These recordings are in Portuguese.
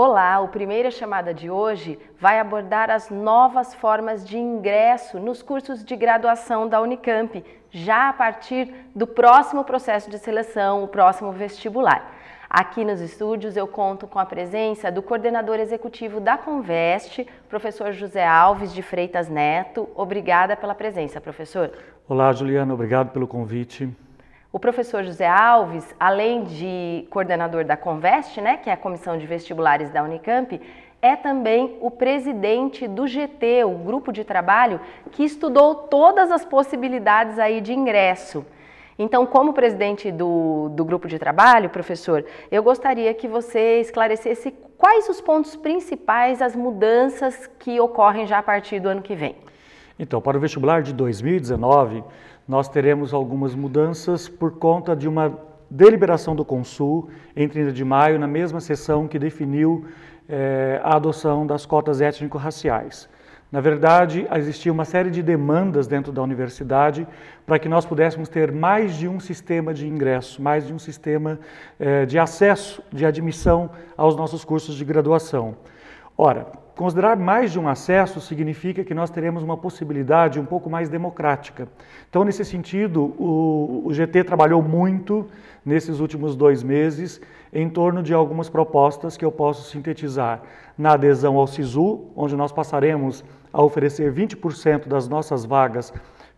Olá, o Primeira Chamada de hoje vai abordar as novas formas de ingresso nos cursos de graduação da Unicamp, já a partir do próximo processo de seleção, o próximo vestibular. Aqui nos estúdios eu conto com a presença do coordenador executivo da Conveste, professor José Alves de Freitas Neto. Obrigada pela presença, professor. Olá, Juliana, obrigado pelo convite. O professor José Alves, além de coordenador da Conveste, né, que é a Comissão de Vestibulares da Unicamp, é também o presidente do GT, o grupo de trabalho que estudou todas as possibilidades aí de ingresso. Então, como presidente do, do grupo de trabalho, professor, eu gostaria que você esclarecesse quais os pontos principais, as mudanças que ocorrem já a partir do ano que vem. Então, para o vestibular de 2019, nós teremos algumas mudanças por conta de uma deliberação do Consul em 30 de maio, na mesma sessão que definiu eh, a adoção das cotas étnico-raciais. Na verdade, existia uma série de demandas dentro da universidade para que nós pudéssemos ter mais de um sistema de ingresso, mais de um sistema eh, de acesso, de admissão aos nossos cursos de graduação. Ora, Considerar mais de um acesso significa que nós teremos uma possibilidade um pouco mais democrática. Então, nesse sentido, o, o GT trabalhou muito nesses últimos dois meses em torno de algumas propostas que eu posso sintetizar. Na adesão ao SISU, onde nós passaremos a oferecer 20% das nossas vagas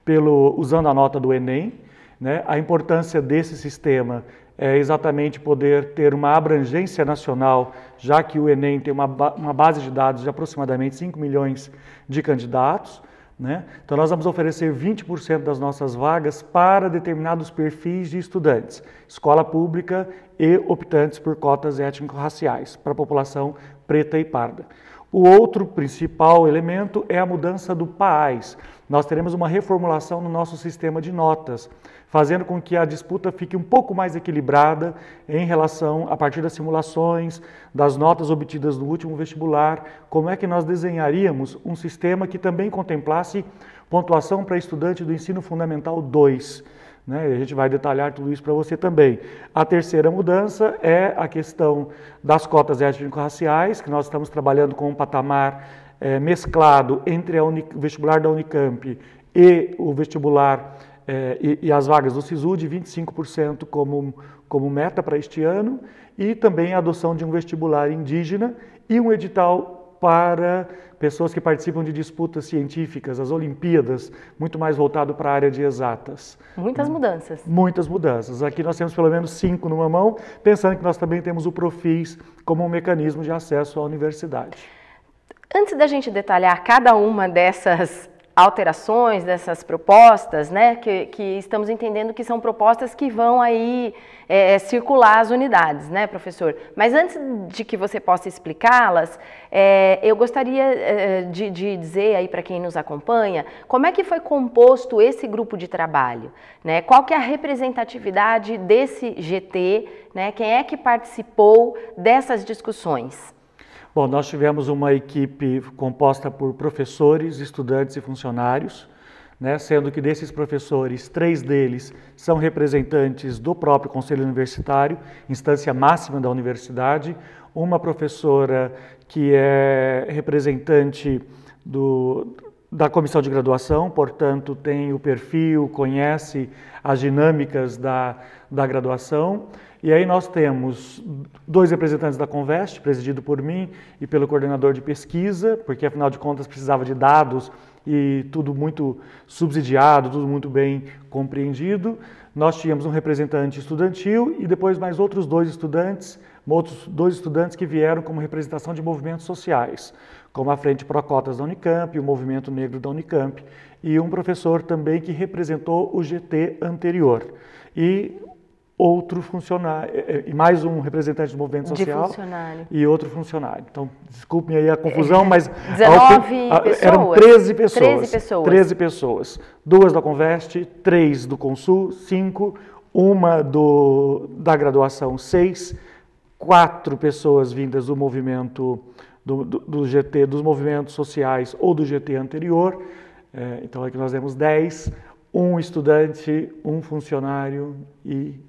pelo, usando a nota do Enem. Né? A importância desse sistema é exatamente poder ter uma abrangência nacional, já que o Enem tem uma, uma base de dados de aproximadamente 5 milhões de candidatos. Né? Então, nós vamos oferecer 20% das nossas vagas para determinados perfis de estudantes, escola pública e optantes por cotas étnico-raciais, para a população preta e parda. O outro principal elemento é a mudança do PAIS. Nós teremos uma reformulação no nosso sistema de notas, fazendo com que a disputa fique um pouco mais equilibrada em relação, a partir das simulações, das notas obtidas no último vestibular, como é que nós desenharíamos um sistema que também contemplasse pontuação para estudante do ensino fundamental 2 né? a gente vai detalhar tudo isso para você também. A terceira mudança é a questão das cotas étnico-raciais, que nós estamos trabalhando com um patamar é, mesclado entre o vestibular da Unicamp e o vestibular é, e, e, as vagas do SISU de 25% como, como meta para este ano, e também a adoção de um vestibular indígena e um edital para pessoas que participam de disputas científicas, as Olimpíadas, muito mais voltado para a área de exatas. Muitas mudanças. Muitas mudanças. Aqui nós temos pelo menos cinco numa mão, pensando que nós também temos o Profis como um mecanismo de acesso à universidade. Antes da gente detalhar cada uma dessas alterações dessas propostas, né, que, que, estamos entendendo que são propostas que vão aí é, é, circular as unidades, né, professor? Mas antes de que você possa explicá-las, é, eu gostaria é, de, de, dizer aí para quem nos acompanha, como é que foi composto esse grupo de trabalho, né? Qual que é a representatividade desse GT, né? Quem é que participou dessas discussões? Bom, nós tivemos uma equipe composta por professores, estudantes e funcionários, né, sendo que desses professores, três deles são representantes do próprio Conselho Universitário, instância máxima da universidade, uma professora que é representante do, da comissão de graduação, portanto, tem o perfil, conhece as dinâmicas da, da graduação. E aí nós temos dois representantes da Conveste, presidido por mim e pelo coordenador de pesquisa, porque afinal de contas precisava de dados e tudo muito subsidiado, tudo muito bem compreendido. Nós tínhamos um representante estudantil e depois mais outros dois estudantes, outros dois estudantes que vieram como representação de movimentos sociais, como a Frente Pro Cotas da Unicamp, o Movimento Negro da Unicamp, e um professor também que representou o GT anterior. E outro funcionário, é, é, e mais um representante do movimento social e outro funcionário. Então, desculpem aí a confusão, mas 19 pessoas, eram 13 pessoas, 13 pessoas. 13 pessoas. Duas da Conveste, três do Consul, cinco, uma do, da graduação, seis, quatro pessoas vindas do movimento do, do, do GT, dos movimentos sociais ou do GT anterior. É, então aqui nós temos 10, um estudante, um funcionário e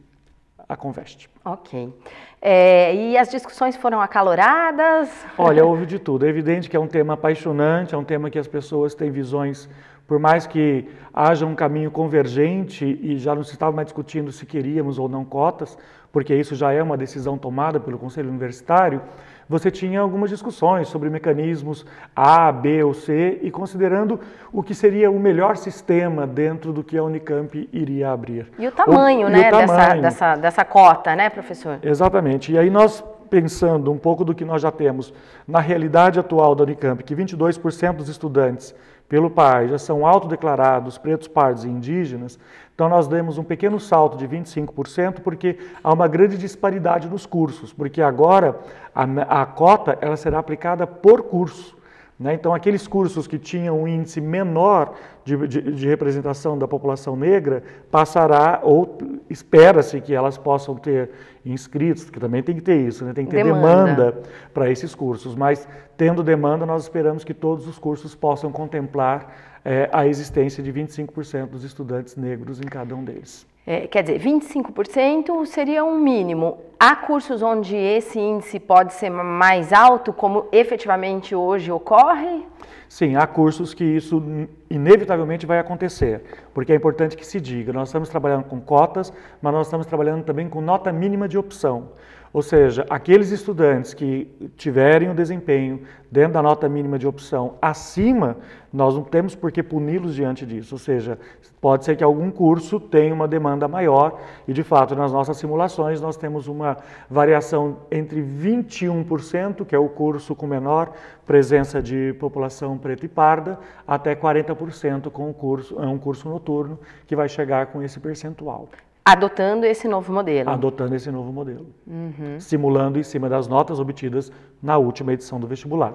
a Conveste. Ok. É, e as discussões foram acaloradas? Olha, houve de tudo. É evidente que é um tema apaixonante, é um tema que as pessoas têm visões, por mais que haja um caminho convergente e já não se estava mais discutindo se queríamos ou não cotas, porque isso já é uma decisão tomada pelo Conselho Universitário, você tinha algumas discussões sobre mecanismos A, B ou C e considerando o que seria o melhor sistema dentro do que a Unicamp iria abrir. E o tamanho, o, né, o tamanho. Dessa, dessa, dessa cota, né, professor? Exatamente. E aí nós pensando um pouco do que nós já temos na realidade atual da Unicamp, que 22% dos estudantes pelo PAI já são autodeclarados pretos, pardos e indígenas, então nós demos um pequeno salto de 25% porque há uma grande disparidade nos cursos, porque agora a, a cota ela será aplicada por curso. Né? Então, aqueles cursos que tinham um índice menor de, de, de representação da população negra, passará, ou espera-se que elas possam ter inscritos, que também tem que ter isso, né? tem que ter demanda, demanda para esses cursos. Mas, tendo demanda, nós esperamos que todos os cursos possam contemplar é, a existência de 25% dos estudantes negros em cada um deles. É, quer dizer, 25% seria um mínimo. Há cursos onde esse índice pode ser mais alto, como efetivamente hoje ocorre? Sim, há cursos que isso inevitavelmente vai acontecer, porque é importante que se diga, nós estamos trabalhando com cotas, mas nós estamos trabalhando também com nota mínima de opção. Ou seja, aqueles estudantes que tiverem o desempenho dentro da nota mínima de opção acima, nós não temos por que puni-los diante disso. Ou seja, pode ser que algum curso tenha uma demanda maior e, de fato, nas nossas simulações nós temos uma variação entre 21%, que é o curso com menor presença de população preta e parda, até 40% com o curso, é um curso noturno que vai chegar com esse percentual. Adotando esse novo modelo. Adotando esse novo modelo. Uhum. Simulando em cima das notas obtidas na última edição do vestibular.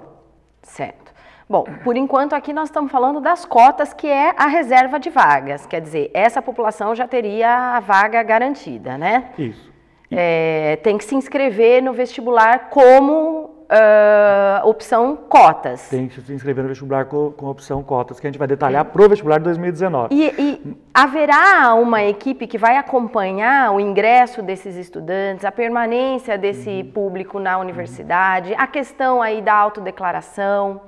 Certo. Bom, por enquanto aqui nós estamos falando das cotas, que é a reserva de vagas. Quer dizer, essa população já teria a vaga garantida, né? Isso. É, tem que se inscrever no vestibular como uh, opção cotas. Tem que se inscrever no vestibular com, com opção cotas, que a gente vai detalhar para o vestibular de 2019. E, e, haverá uma equipe que vai acompanhar o ingresso desses estudantes, a permanência desse uhum. público na universidade, a questão aí da autodeclaração?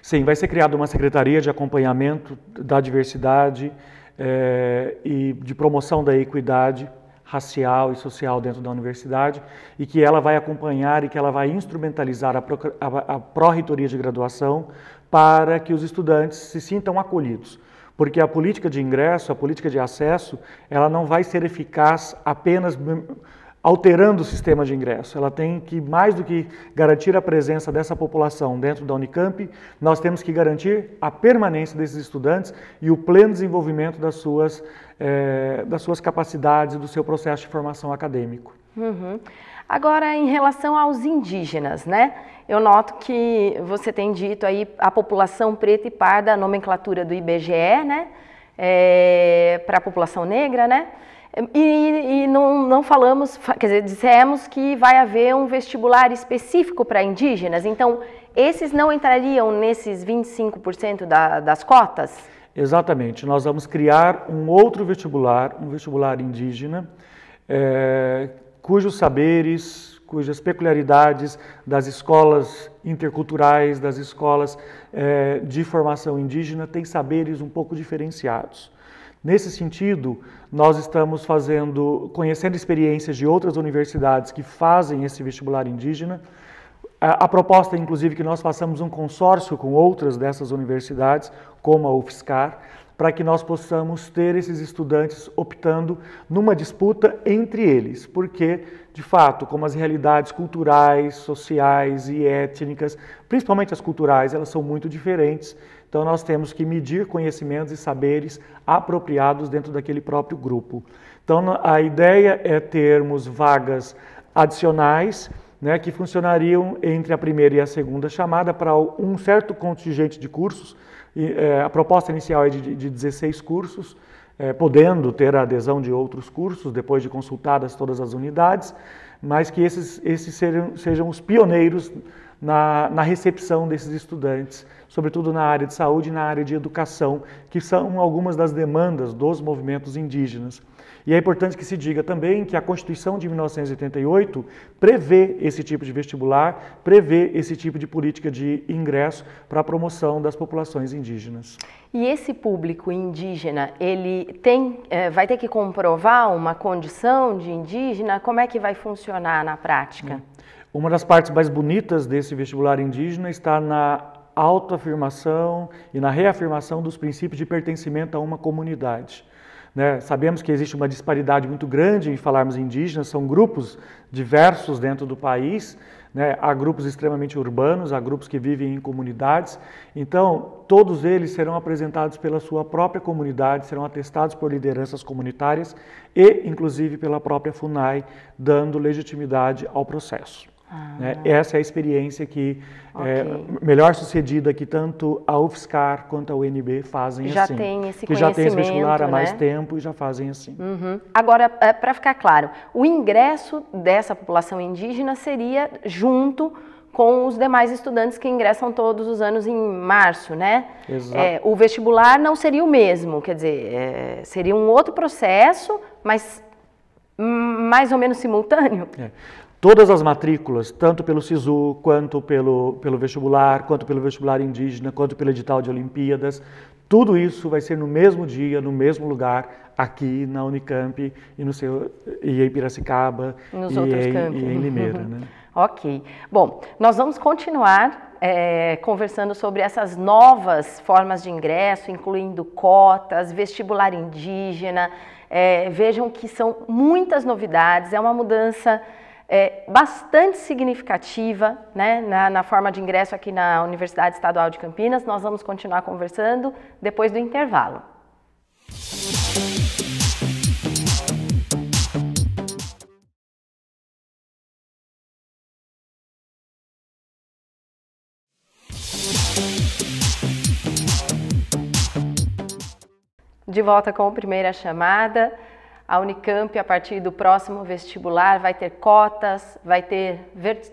Sim, vai ser criada uma secretaria de acompanhamento da diversidade é, e de promoção da equidade racial e social dentro da universidade e que ela vai acompanhar e que ela vai instrumentalizar a, a, a pró-reitoria de graduação para que os estudantes se sintam acolhidos. Porque a política de ingresso, a política de acesso, ela não vai ser eficaz apenas alterando o sistema de ingresso. Ela tem que, mais do que garantir a presença dessa população dentro da Unicamp, nós temos que garantir a permanência desses estudantes e o pleno desenvolvimento das suas, é, das suas capacidades, do seu processo de formação acadêmico. Uhum. Agora, em relação aos indígenas, né? Eu noto que você tem dito aí a população preta e parda, a nomenclatura do IBGE, né? É, para a população negra, né? E, e não, não, falamos, quer dizer, dissemos que vai haver um vestibular específico para indígenas, então esses não entrariam nesses 25% da, das cotas? Exatamente, nós vamos criar um outro vestibular, um vestibular indígena, é, cujos saberes, cujas peculiaridades das escolas interculturais, das escolas é, de formação indígena têm saberes um pouco diferenciados. Nesse sentido, nós estamos fazendo, conhecendo experiências de outras universidades que fazem esse vestibular indígena. A, a proposta, inclusive, que nós façamos um consórcio com outras dessas universidades, como a UFSCar, para que nós possamos ter esses estudantes optando numa disputa entre eles, porque, de fato, como as realidades culturais, sociais e étnicas, principalmente as culturais, elas são muito diferentes, então, nós temos que medir conhecimentos e saberes apropriados dentro daquele próprio grupo. Então, a ideia é termos vagas adicionais né, que funcionariam entre a primeira e a segunda chamada para um certo contingente de cursos. E, é, a proposta inicial é de, de 16 cursos, é, podendo ter a adesão de outros cursos, depois de consultadas todas as unidades, mas que esses, esses sejam, sejam os pioneiros na, na recepção desses estudantes, sobretudo na área de saúde e na área de educação, que são algumas das demandas dos movimentos indígenas. E é importante que se diga também que a Constituição de 1988 prevê esse tipo de vestibular, prevê esse tipo de política de ingresso para a promoção das populações indígenas. E esse público indígena, ele tem, é, vai ter que comprovar uma condição de indígena? Como é que vai funcionar na prática? É. Uma das partes mais bonitas desse vestibular indígena está na autoafirmação e na reafirmação dos princípios de pertencimento a uma comunidade. Né? Sabemos que existe uma disparidade muito grande em falarmos indígenas, são grupos diversos dentro do país, né? há grupos extremamente urbanos, há grupos que vivem em comunidades, então todos eles serão apresentados pela sua própria comunidade, serão atestados por lideranças comunitárias e, inclusive, pela própria FUNAI, dando legitimidade ao processo. Ah. Né? Essa é a experiência que okay. é melhor sucedida que tanto a UFSCar quanto a UNB fazem já assim. Tem esse que já tem esse vestibular há mais né? tempo e já fazem assim. Uhum. Agora, é, para ficar claro, o ingresso dessa população indígena seria junto com os demais estudantes que ingressam todos os anos em março, né? Exato. É, o vestibular não seria o mesmo, quer dizer, é, seria um outro processo, mas mais ou menos simultâneo. É. Todas as matrículas, tanto pelo SISU, quanto pelo, pelo vestibular, quanto pelo vestibular indígena, quanto pelo edital de Olimpíadas, tudo isso vai ser no mesmo dia, no mesmo lugar, aqui na Unicamp e, no seu, e em Piracicaba Nos e, outros em, campos. e em Limeira. Né? ok. Bom, nós vamos continuar é, conversando sobre essas novas formas de ingresso, incluindo cotas, vestibular indígena. É, vejam que são muitas novidades, é uma mudança é, bastante significativa né, na, na, forma de ingresso aqui na Universidade Estadual de Campinas. Nós vamos continuar conversando depois do intervalo. De volta com a primeira chamada. A Unicamp, a partir do próximo vestibular, vai ter cotas, vai ter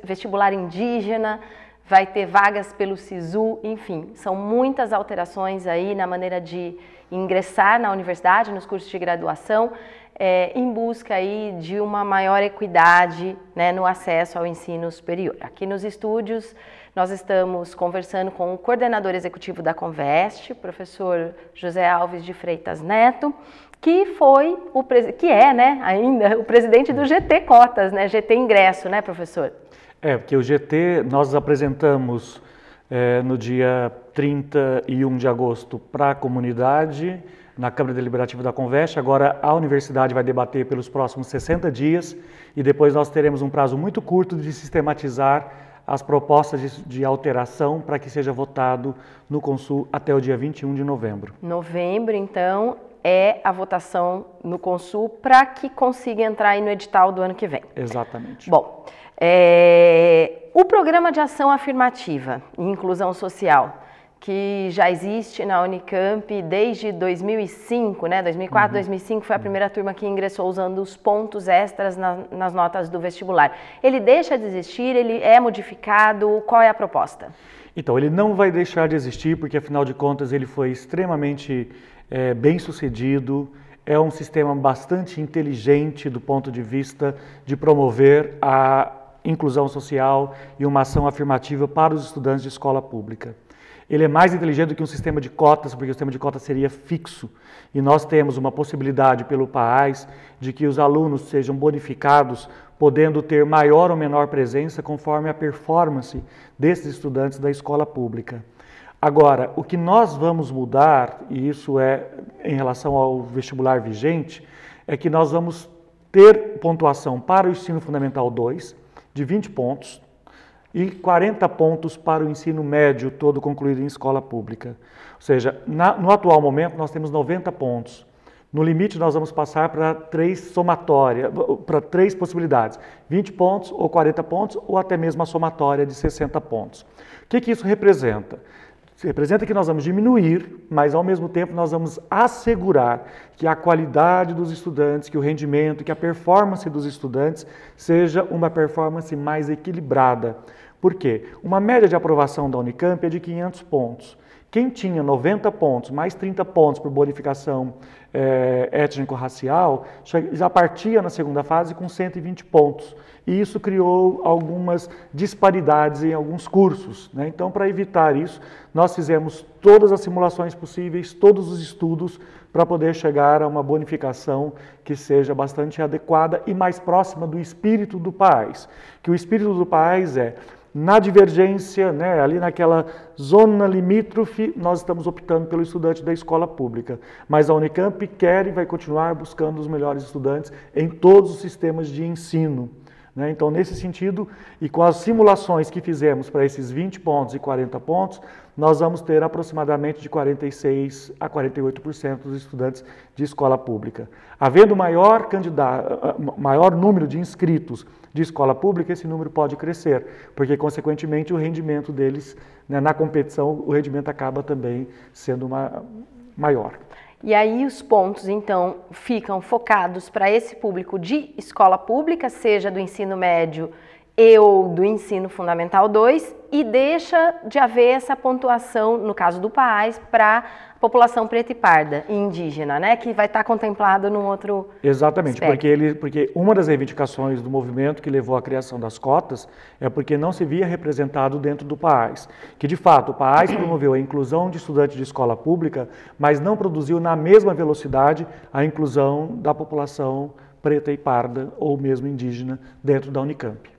vestibular indígena, vai ter vagas pelo SISU, enfim, são muitas alterações aí na maneira de ingressar na universidade, nos cursos de graduação, é, em busca aí de uma maior equidade né, no acesso ao ensino superior. Aqui nos estúdios, nós estamos conversando com o coordenador executivo da Conveste, professor José Alves de Freitas Neto, que foi o que é, né, ainda o presidente do GT Cotas, né, GT Ingresso, né, professor? É, porque o GT nós apresentamos é, no dia 31 de agosto para a comunidade, na Câmara Deliberativa da Conveste. Agora a universidade vai debater pelos próximos 60 dias e depois nós teremos um prazo muito curto de sistematizar as propostas de, de alteração para que seja votado no Consul até o dia 21 de novembro. Novembro, então, é a votação no Consul para que consiga entrar aí no edital do ano que vem. Exatamente. Bom, é, o programa de ação afirmativa e inclusão social, que já existe na Unicamp desde 2005, né? 2004, uhum. 2005 foi a primeira turma que ingressou usando os pontos extras na, nas notas do vestibular. Ele deixa de existir? Ele é modificado? Qual é a proposta? Então, ele não vai deixar de existir, porque afinal de contas ele foi extremamente é, bem sucedido, é um sistema bastante inteligente do ponto de vista de promover a inclusão social e uma ação afirmativa para os estudantes de escola pública. Ele é mais inteligente do que um sistema de cotas, porque o sistema de cotas seria fixo. E nós temos uma possibilidade pelo PAAS de que os alunos sejam bonificados, podendo ter maior ou menor presença conforme a performance desses estudantes da escola pública. Agora, o que nós vamos mudar, e isso é em relação ao vestibular vigente, é que nós vamos ter pontuação para o ensino fundamental 2 de 20 pontos e 40 pontos para o ensino médio todo concluído em escola pública. Ou seja, na, no atual momento nós temos 90 pontos. No limite nós vamos passar para três somatórias, para três possibilidades, 20 pontos ou 40 pontos ou até mesmo a somatória de 60 pontos. O que, que isso representa? Representa que nós vamos diminuir, mas ao mesmo tempo nós vamos assegurar que a qualidade dos estudantes, que o rendimento, que a performance dos estudantes seja uma performance mais equilibrada. Por quê? Uma média de aprovação da Unicamp é de 500 pontos. Quem tinha 90 pontos, mais 30 pontos por bonificação é, étnico-racial, já partia na segunda fase com 120 pontos. E isso criou algumas disparidades em alguns cursos. Né? Então, para evitar isso, nós fizemos todas as simulações possíveis, todos os estudos, para poder chegar a uma bonificação que seja bastante adequada e mais próxima do espírito do país. Que o espírito do país é na divergência, né, ali naquela zona limítrofe, nós estamos optando pelo estudante da escola pública. Mas a Unicamp quer e vai continuar buscando os melhores estudantes em todos os sistemas de ensino. Né? Então, nesse sentido, e com as simulações que fizemos para esses 20 pontos e 40 pontos, nós vamos ter aproximadamente de 46 a 48% dos estudantes de escola pública. Havendo maior, candidato, maior número de inscritos de escola pública, esse número pode crescer, porque, consequentemente, o rendimento deles, né, na competição, o rendimento acaba também sendo uma, maior. E aí os pontos, então, ficam focados para esse público de escola pública, seja do ensino médio e ou do ensino fundamental 2, e deixa de haver essa pontuação, no caso do PAIS, para população preta e parda e indígena, né, que vai estar contemplado num outro Exatamente, porque ele, porque uma das reivindicações do movimento que levou à criação das cotas é porque não se via representado dentro do PAIS, que de fato o PAIS promoveu a inclusão de estudantes de escola pública, mas não produziu na mesma velocidade a inclusão da população preta e parda ou mesmo indígena dentro da Unicamp.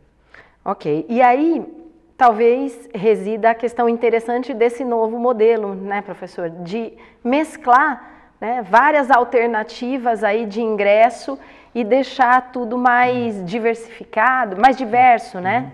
Ok, e aí talvez resida a questão interessante desse novo modelo, né, professor, de mesclar né, várias alternativas aí de ingresso e deixar tudo mais diversificado, mais diverso, né?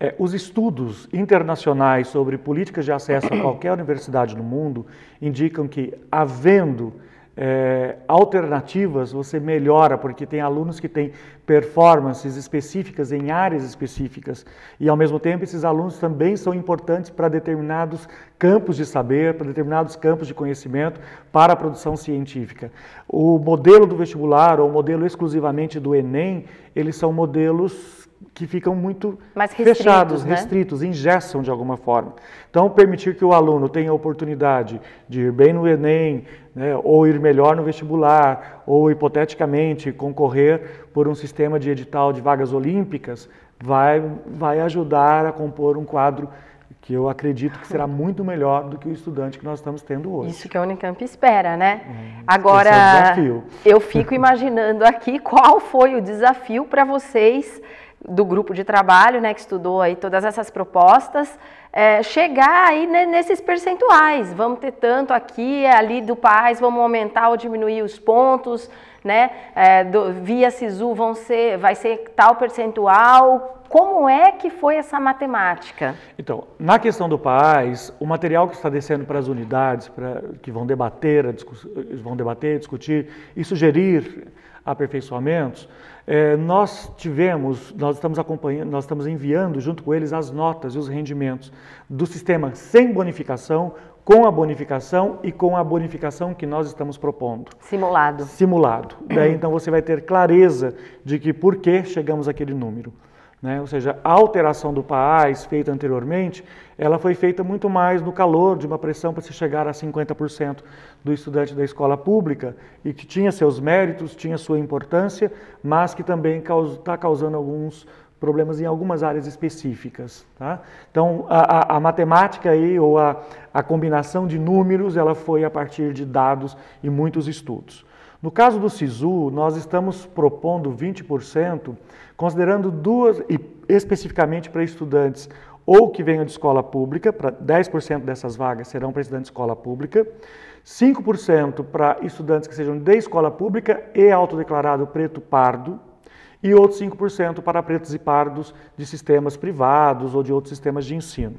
É, os estudos internacionais sobre políticas de acesso a qualquer universidade no mundo indicam que, havendo é, alternativas, você melhora, porque tem alunos que têm performances específicas em áreas específicas. E, ao mesmo tempo, esses alunos também são importantes para determinados campos de saber, para determinados campos de conhecimento, para a produção científica. O modelo do vestibular, ou o modelo exclusivamente do Enem, eles são modelos que ficam muito restritos, fechados, né? restritos, engessam de alguma forma. Então, permitir que o aluno tenha a oportunidade de ir bem no Enem, né, ou ir melhor no vestibular, ou hipoteticamente concorrer por um sistema de edital de vagas olímpicas, vai, vai ajudar a compor um quadro que eu acredito que será muito melhor do que o estudante que nós estamos tendo hoje. Isso que a Unicamp espera, né? Hum, Agora, é eu fico imaginando aqui qual foi o desafio para vocês do grupo de trabalho, né, que estudou aí todas essas propostas, é, chegar aí nesses percentuais. Vamos ter tanto aqui, ali do PAIS, vamos aumentar ou diminuir os pontos, né? É, do, via SISU vão ser, vai ser tal percentual. Como é que foi essa matemática? Então, na questão do PAIS, o material que está descendo para as unidades, para, que vão debater, vão debater, discutir e sugerir aperfeiçoamentos, é, nós tivemos, nós estamos acompanhando, nós estamos enviando junto com eles as notas e os rendimentos do sistema sem bonificação, com a bonificação e com a bonificação que nós estamos propondo. Simulado. Simulado. Daí então você vai ter clareza de que por que chegamos àquele número. Né? Ou seja, a alteração do PAAS feita anteriormente, ela foi feita muito mais no calor de uma pressão para se chegar a 50% do estudante da escola pública e que tinha seus méritos, tinha sua importância, mas que também está causando alguns problemas em algumas áreas específicas. Tá? Então, a, a, a, matemática aí, ou a, a combinação de números, ela foi a partir de dados e muitos estudos. No caso do SISU, nós estamos propondo 20%, considerando duas, e especificamente para estudantes ou que venham de escola pública, para 10% dessas vagas serão para estudantes de escola pública, 5% para estudantes que sejam de escola pública e autodeclarado preto pardo, e outros 5% para pretos e pardos de sistemas privados ou de outros sistemas de ensino.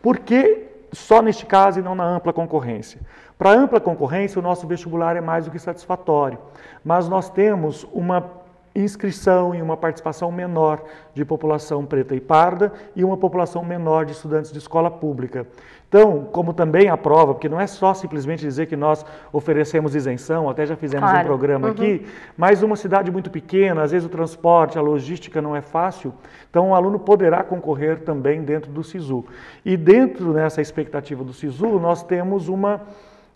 Por que só neste caso e não na ampla concorrência? Para ampla concorrência, o nosso vestibular é mais do que satisfatório, mas nós temos uma inscrição e uma participação menor de população preta e parda e uma população menor de estudantes de escola pública. Então, como também a prova, porque não é só simplesmente dizer que nós oferecemos isenção, até já fizemos claro. um programa uhum. aqui, mas uma cidade muito pequena, às vezes o transporte, a logística não é fácil, então o aluno poderá concorrer também dentro do SISU. E dentro dessa expectativa do SISU, nós temos uma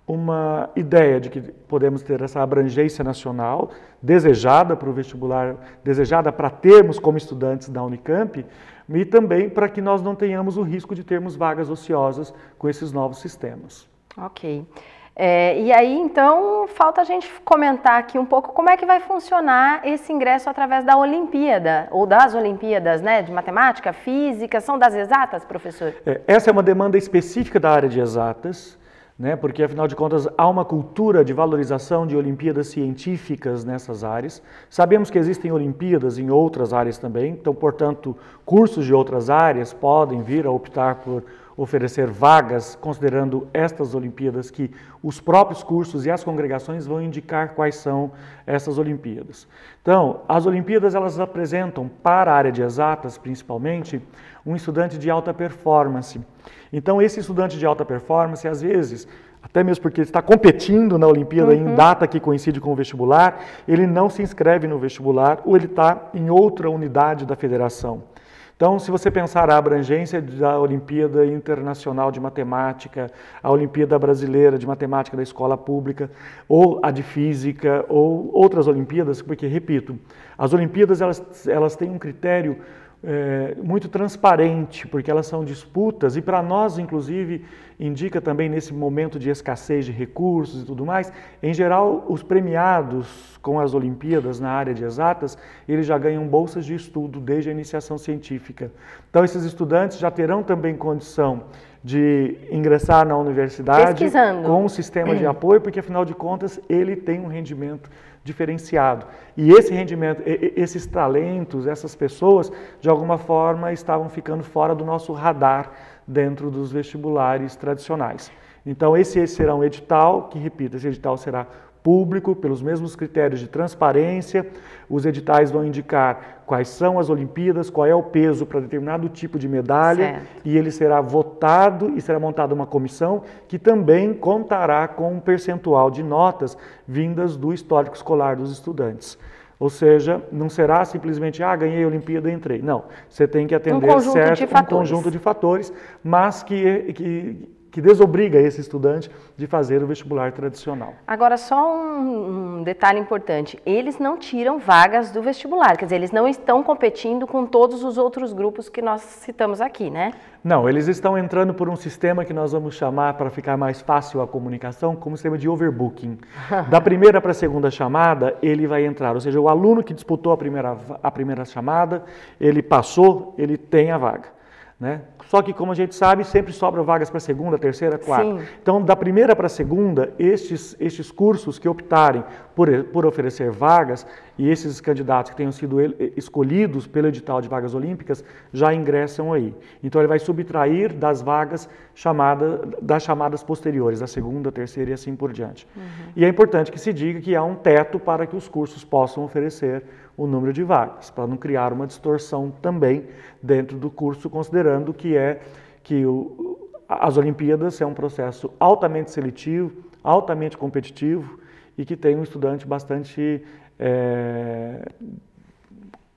uma ideia de que podemos ter essa abrangência nacional desejada para o vestibular, desejada para termos como estudantes da Unicamp, e também para que nós não tenhamos o risco de termos vagas ociosas com esses novos sistemas. Ok. É, e aí, então, falta a gente comentar aqui um pouco como é que vai funcionar esse ingresso através da Olimpíada, ou das Olimpíadas, né, de matemática, física, são das exatas, professor? É, essa é uma demanda específica da área de exatas, né, porque afinal de contas há uma cultura de valorização de Olimpíadas científicas nessas áreas. Sabemos que existem Olimpíadas em outras áreas também, então, portanto, cursos de outras áreas podem vir a optar por oferecer vagas, considerando estas Olimpíadas que os próprios cursos e as congregações vão indicar quais são essas Olimpíadas. Então, as Olimpíadas elas apresentam para a área de exatas, principalmente, um estudante de alta performance. Então, esse estudante de alta performance, às vezes, até mesmo porque ele está competindo na Olimpíada uhum. em data que coincide com o vestibular, ele não se inscreve no vestibular ou ele está em outra unidade da federação. Então, se você pensar a abrangência da Olimpíada Internacional de Matemática, a Olimpíada Brasileira de Matemática da Escola Pública, ou a de Física, ou outras Olimpíadas, porque, repito, as Olimpíadas elas, elas têm um critério é, muito transparente, porque elas são disputas, e para nós, inclusive, indica também nesse momento de escassez de recursos e tudo mais, em geral, os premiados com as Olimpíadas na área de exatas, eles já ganham bolsas de estudo desde a iniciação científica. Então, esses estudantes já terão também condição de ingressar na universidade com um sistema de apoio, porque afinal de contas ele tem um rendimento diferenciado. E esse rendimento, esses talentos, essas pessoas, de alguma forma estavam ficando fora do nosso radar dentro dos vestibulares tradicionais. Então, esse será um edital, que, repito, esse edital será público, pelos mesmos critérios de transparência. Os editais vão indicar quais são as Olimpíadas, qual é o peso para determinado tipo de medalha, certo. e ele será votado e será montada uma comissão que também contará com um percentual de notas vindas do histórico escolar dos estudantes. Ou seja, não será simplesmente, ah, ganhei a Olimpíada e entrei. Não, você tem que atender um certo um conjunto de fatores, mas que, que que desobriga esse estudante de fazer o vestibular tradicional. Agora, só um, um, detalhe importante: eles não tiram vagas do vestibular, quer dizer, eles não estão competindo com todos os outros grupos que nós citamos aqui, né? Não, eles estão entrando por um sistema que nós vamos chamar, para ficar mais fácil a comunicação, como sistema de overbooking. da primeira para a segunda chamada, ele vai entrar, ou seja, o aluno que disputou a primeira, a primeira chamada, ele passou, ele tem a vaga. Né? Só que, como a gente sabe, sempre sobram vagas para segunda, terceira, quarta. Sim. Então, da primeira para a segunda, estes, estes cursos que optarem por, por oferecer vagas e esses candidatos que tenham sido escolhidos pelo edital de vagas olímpicas já ingressam aí. Então, ele vai subtrair das vagas chamada, das chamadas posteriores, da segunda, terceira e assim por diante. Uhum. E é importante que se diga que há um teto para que os cursos possam oferecer o número de vagas, para não criar uma distorção também dentro do curso, considerando que é que o, as Olimpíadas é um processo altamente seletivo, altamente competitivo e que tem um estudante bastante é,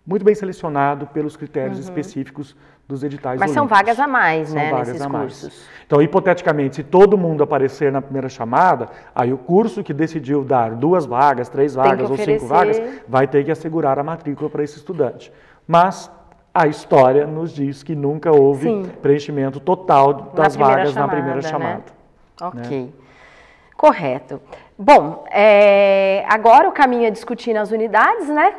muito bem selecionado pelos critérios uhum. específicos dos editais Mas olímpicos. são vagas a mais, são né, nesses cursos. Então, hipoteticamente, se todo mundo aparecer na primeira chamada, aí o curso que decidiu dar duas vagas, três vagas ou cinco vagas, vai ter que assegurar a matrícula para esse estudante. Mas a história nos diz que nunca houve Sim. preenchimento total das na vagas chamada, na primeira né? chamada. Ok. Né? Correto. Bom, é, agora o caminho é discutir nas unidades, né?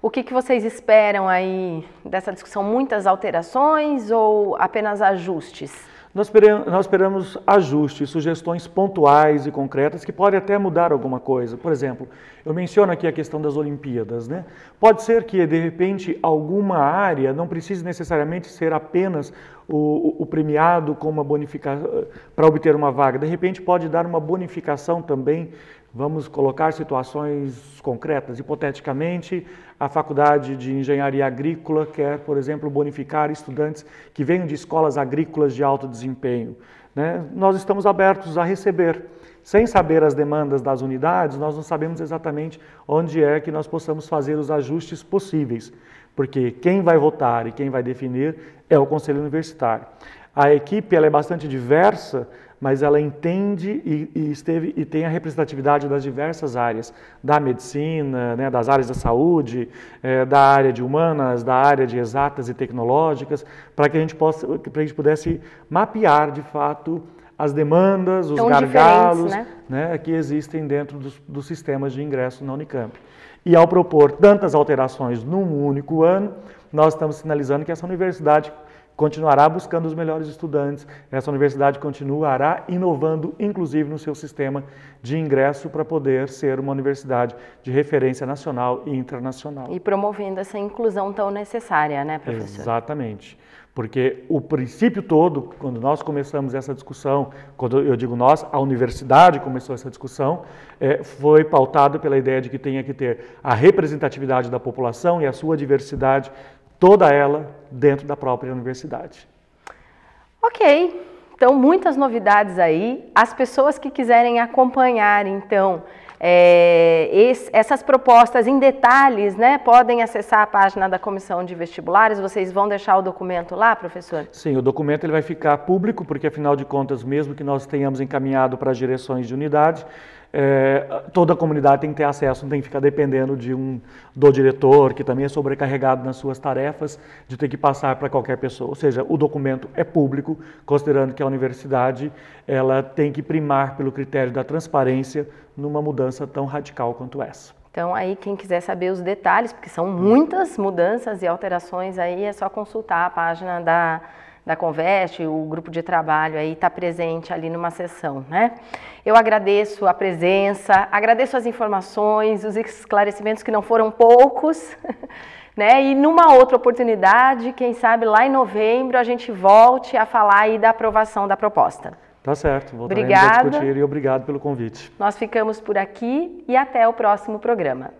O que, que vocês esperam aí dessa discussão? Muitas alterações ou apenas ajustes? Nós esperamos, nós esperamos ajustes, sugestões pontuais e concretas que podem até mudar alguma coisa. Por exemplo, eu menciono aqui a questão das Olimpíadas. Né? Pode ser que, de repente, alguma área não precise necessariamente ser apenas o, o premiado com uma bonificação para obter uma vaga. De repente, pode dar uma bonificação também Vamos colocar situações concretas. Hipoteticamente, a Faculdade de Engenharia Agrícola quer, por exemplo, bonificar estudantes que venham de escolas agrícolas de alto desempenho. Né? Nós estamos abertos a receber. Sem saber as demandas das unidades, nós não sabemos exatamente onde é que nós possamos fazer os ajustes possíveis, porque quem vai votar e quem vai definir é o Conselho Universitário. A equipe ela é bastante diversa, mas ela entende e, e, esteve e tem a representatividade das diversas áreas da medicina, né, das áreas da saúde, é, da área de humanas, da área de exatas e tecnológicas, para que a gente possa, para a gente pudesse mapear de fato as demandas, os Tão gargalos né? Né, que existem dentro dos, dos sistemas de ingresso na Unicamp. E ao propor tantas alterações num único ano, nós estamos sinalizando que essa universidade continuará buscando os melhores estudantes, essa universidade continuará inovando, inclusive no seu sistema de ingresso, para poder ser uma universidade de referência nacional e internacional. E promovendo essa inclusão tão necessária, né, professor? Exatamente. Porque o princípio todo, quando nós começamos essa discussão, quando eu digo nós, a universidade começou essa discussão, é, foi pautado pela ideia de que tenha que ter a representatividade da população e a sua diversidade toda ela dentro da própria universidade. Ok, então muitas novidades aí. As pessoas que quiserem acompanhar, então, é, esse, essas propostas em detalhes, né, podem acessar a página da Comissão de Vestibulares. Vocês vão deixar o documento lá, professor? Sim, o documento ele vai ficar público, porque afinal de contas, mesmo que nós tenhamos encaminhado para as direções de unidade, é, toda a comunidade tem que ter acesso, não tem que ficar dependendo de um do diretor, que também é sobrecarregado nas suas tarefas, de ter que passar para qualquer pessoa. Ou seja, o documento é público, considerando que a universidade ela tem que primar pelo critério da transparência numa mudança tão radical quanto essa. Então, aí, quem quiser saber os detalhes, porque são muitas mudanças e alterações, aí é só consultar a página da da Conveste, o grupo de trabalho aí está presente ali numa sessão, né? Eu agradeço a presença, agradeço as informações, os esclarecimentos que não foram poucos, né? E numa outra oportunidade, quem sabe lá em novembro a gente volte a falar aí da aprovação da proposta. Tá certo, voltaremos Obrigada. a discutir e obrigado pelo convite. Nós ficamos por aqui e até o próximo programa.